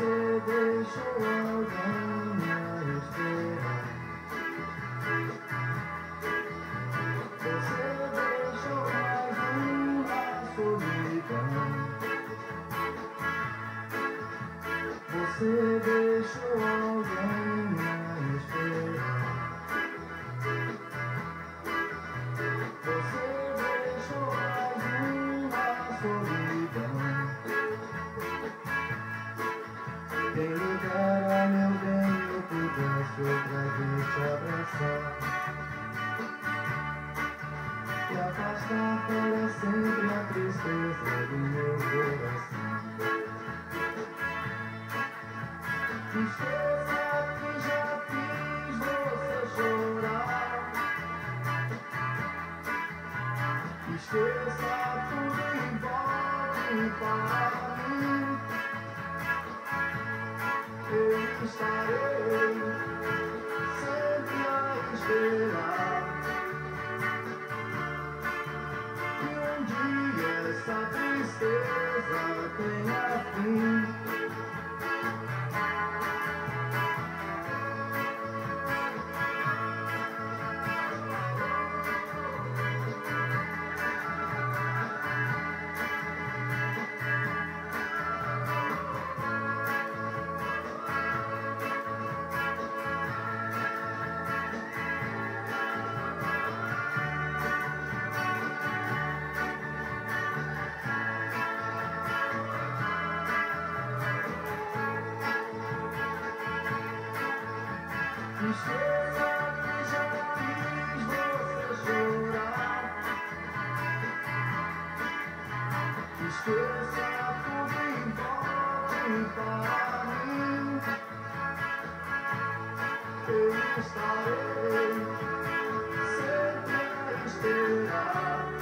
Você deixou alguém me esperar. Você deixou mais uma solidão. Você deixou alguém te abraçar E afastar para sempre a tristeza do meu coração Tristeza que já fiz você chorar Esqueça tudo e volte tristeza tenha estarei sempre a esperar.